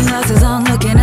Sunglasses on, looking